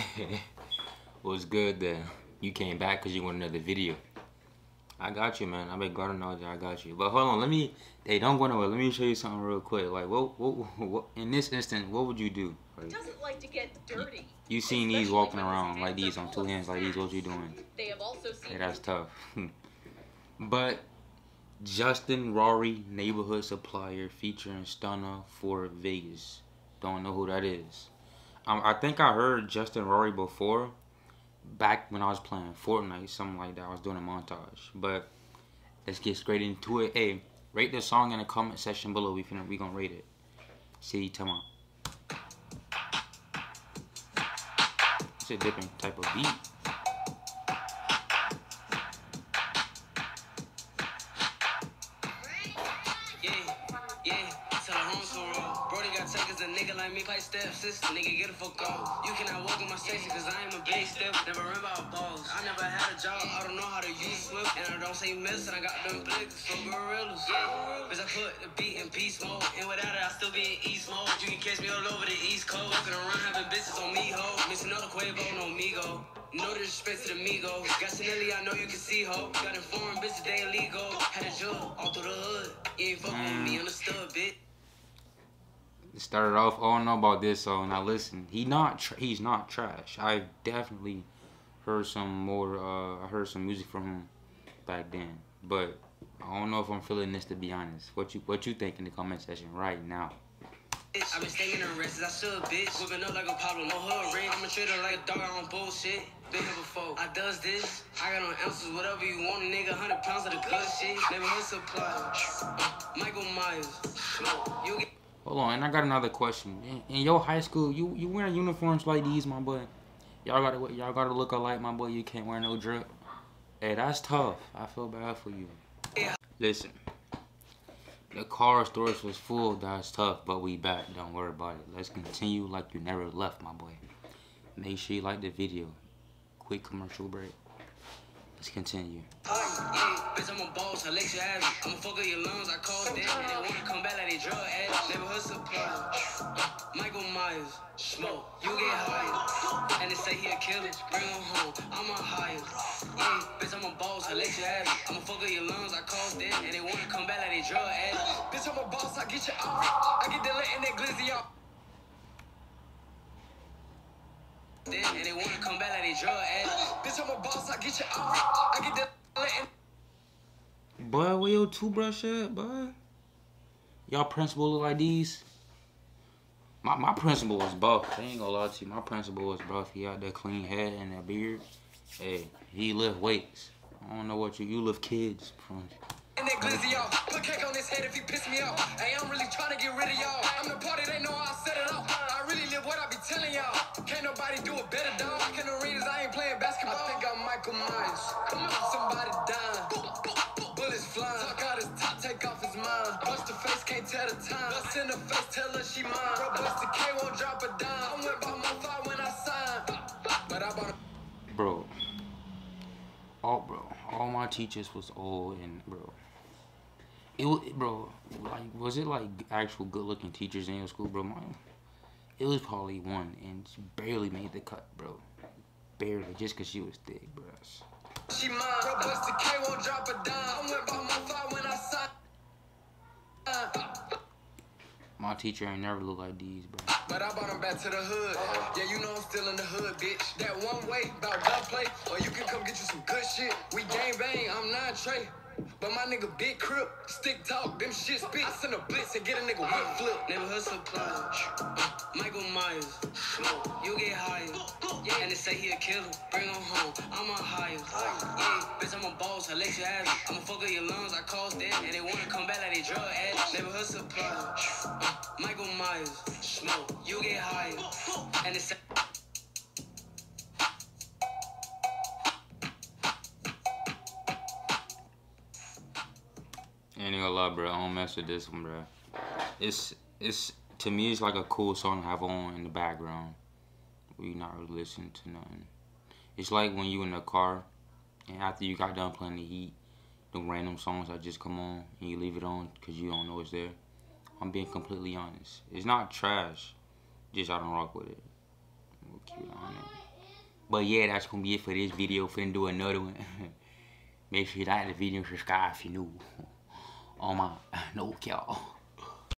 was good that You came back because you want another video. I got you, man. I been God knows I got you. But hold on, let me. Hey, don't go nowhere. Let me show you something real quick. Like, what, what, what in this instance, what would you do? Like, Doesn't like to get dirty. you seen these walking around like these on two hands, like these. What you doing? They have also seen Hey, that's tough. but Justin Rarri, neighborhood supplier, featuring Stunna 4 Vegas. Don't know who that is. Um, I think I heard Justin Rarri before, back when I was playing Fortnite, something like that. I was doing a montage. But let's get straight into it. Hey, rate the song in the comment section below. We finna we gonna rate it. See, come on. It's a different type of beat. A nigga like me play steps. This nigga get a fuck off. You cannot walk in my station, cause I am a big step. Never run about balls. I never had a job, I don't know how to use Swift. And I don't say miss, and I got them blicks for gorillas. Yeah, cause I put the beat in peace mode. And without it, I still be in east mode. You can catch me all over the east coast. Walking around having bitches on me, ho. Missing all the Quavo, no Migo. No disrespect to the Migos. Got Chanelli, I know you can see, ho. Got informed bitches, they illegal. Had a jug all through the hood. You ain't fucking with me, understood, bitch. Started off. oh, I don't know about this song. Now listen, he not tr- he's not trash. I definitely heard some more. Uh, I heard some music from him back then, but I don't know if I'm feeling this to be honest. What you what you think in the comment section right now? I've been staying in rest, I should, bitch. Whipping up like a Pablo, no hood ring. I'ma treat her like a dog, I don't bullshit. Been here before. I does this. I got on ounces, whatever you want, a nigga. 100 pounds of the good shit. Neighborhood supply. Michael Myers. You get. Hold on, and I got another question. In, in your high school, you you wearing uniforms like these, my boy? Y'all gotta y'all gotta look alike, my boy. You can't wear no drip. Hey, that's tough. I feel bad for you. Yeah. Listen, the car storage was full. That's tough, but we back. Don't worry about it. Let's continue like you never left, my boy. Make sure you like the video. Quick commercial break. Let's continue. Oh, Bitch, I'm a boss, I let you have it. I'ma fuck up your lungs, I call them. And they wanna come back like they drug addict. Neighborhood supply. Uh, Michael Myers, smoke, you get higher. And they say he a killer, bring him home, I'm a higher. Yeah, bitch, I'm a boss, I let you have it. I'ma fuck up your lungs, I call them. And they wanna come back like they drug addict. Bitch, I'm a boss, I get you out. I get the lit in that glizzy out. And they wanna come back like they drug addict. Bitch, I'm a boss, I get you out. I get the lit in Boy, where your toothbrush at, boy? Y'all principal look like these? My my principal was buff. I ain't gonna lie to you. My principal was buff. He had that clean head and that beard. Hey, he lift weights. I don't know what you you lift kids from. And that glizzy out. Put cake on his head if he piss me off. Hey, I'm really trying to get rid of y'all. I'm the party, they know I set it off. I really live what I be telling y'all. Can't nobody do it better, dog. I can arenas, I ain't playing basketball. I think I'm Michael Myers. Come on, somebody dying. Off. Bust the face, can't tell the time. Bust in the face, tell her she mine. Bro, bust the K, won't drop a dime. I went by my five when I signed. But I bought a Bro. All bro. All my teachers was old and bro. It was bro, like was it like actual good looking teachers in your school, bro? Mine it was probably one and she barely made the cut, bro. Barely, just cause she was thick, bro. She mine. Bro, bust the K, won't drop a dime. I went by my five when I signed. My teacher ain't never looked like these, bro. But I brought him back to the hood. Yeah, you know I'm still in the hood, bitch. That one way, about gunplay, or you can come get you some good shit. We gang bang, I'm not Trey. But my nigga big crip, stick talk, them shit spit. I send a blitz and get a nigga whip flip. Neighborhood supply. Uh, Michael Myers, you get higher. Yeah, and they say he a killer, bring him home. I'm a higher. Yeah, bitch, I'm a boss, I let you have it. I'ma fuck up your lungs, I cause them. And they wanna come back like they drug addicts. Neighborhood supply. Michael Myers, smoke, you get higher. And they say. Ain't gonna lie, bro. I don't mess with this one, bro. It's it's to me, it's like a cool song to have on in the background. We not really listening to nothing. It's like when you in the car, and after you got done playing the heat, the random songs that just come on and you leave it on because you don't know it's there. I'm being completely honest. It's not trash. Just I don't rock with it. We'll it. But yeah, that's gonna be it for this video. Finna do another one. Make sure you like the video, subscribe if you're new. On my no y'all.